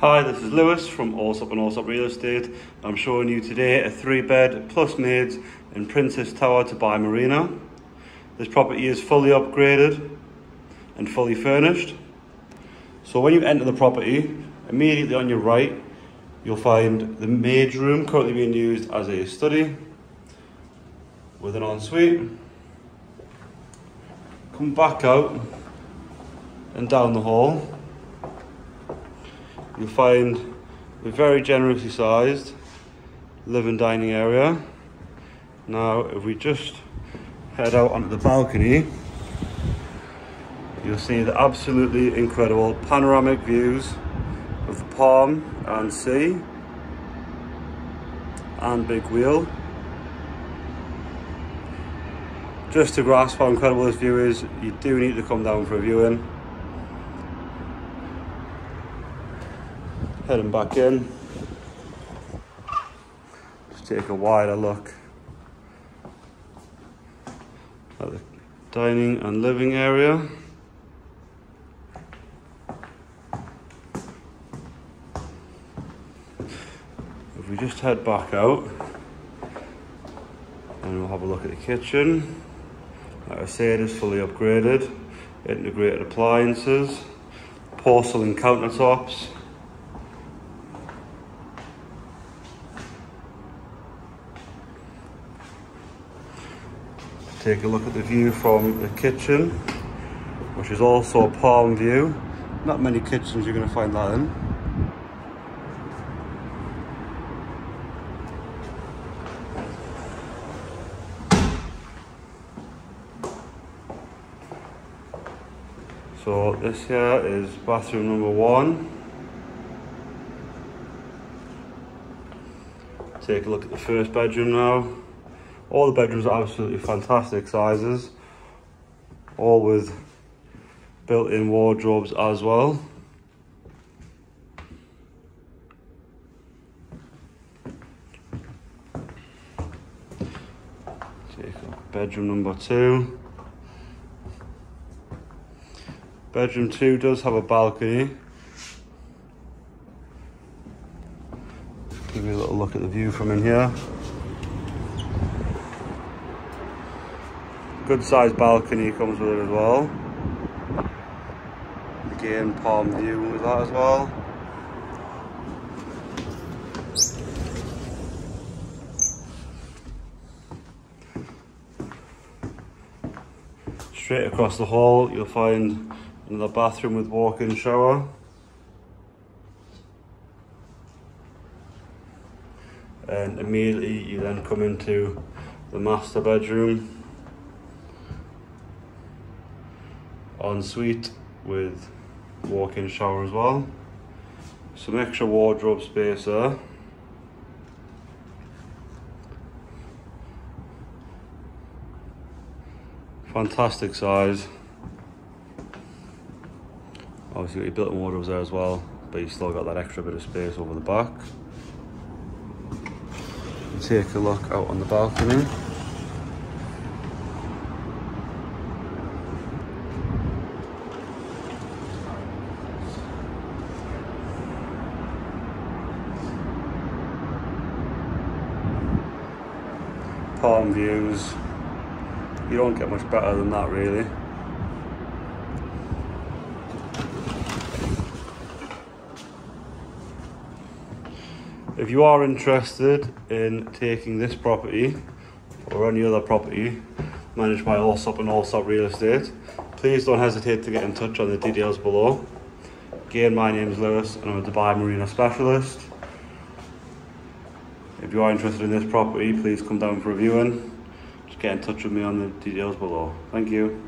Hi, this is Louis from Allsopp and Allsopp Real Estate. I'm showing you today a three bed plus maids in Princess Tower Dubai Marina. This property is fully upgraded and fully furnished. So when you enter the property, immediately on your right, you'll find the maid's room currently being used as a study with an ensuite. Come back out and down the hall you'll find a very generously sized living dining area. Now, if we just head out onto the balcony, you'll see the absolutely incredible panoramic views of the palm and sea and big wheel. Just to grasp how incredible this view is, you do need to come down for a viewing. Heading back in. Just take a wider look at the dining and living area. If we just head back out and we'll have a look at the kitchen. Like I said, it's fully upgraded, integrated appliances, porcelain countertops, take a look at the view from the kitchen, which is also a palm view. Not many kitchens you're going to find that in. So this here is bathroom number one. Take a look at the first bedroom now. All the bedrooms are absolutely fantastic sizes, all with built-in wardrobes as well. bedroom number two. Bedroom two does have a balcony. Give you a little look at the view from in here. Good sized balcony comes with it as well. Again, palm view with that as well. Straight across the hall, you'll find another bathroom with walk-in shower. And immediately you then come into the master bedroom ensuite with walk-in shower as well. Some extra wardrobe space there. Fantastic size. Obviously got your built-in wardrobes there as well, but you still got that extra bit of space over the back. Take a look out on the balcony. Palm views. You don't get much better than that really. If you are interested in taking this property or any other property managed by Allsopp and Allsopp Real Estate, please don't hesitate to get in touch on the details below. Again, my name is Louis and I'm a Dubai Marina Specialist. If you are interested in this property, please come down for a viewing. Just get in touch with me on the details below. Thank you.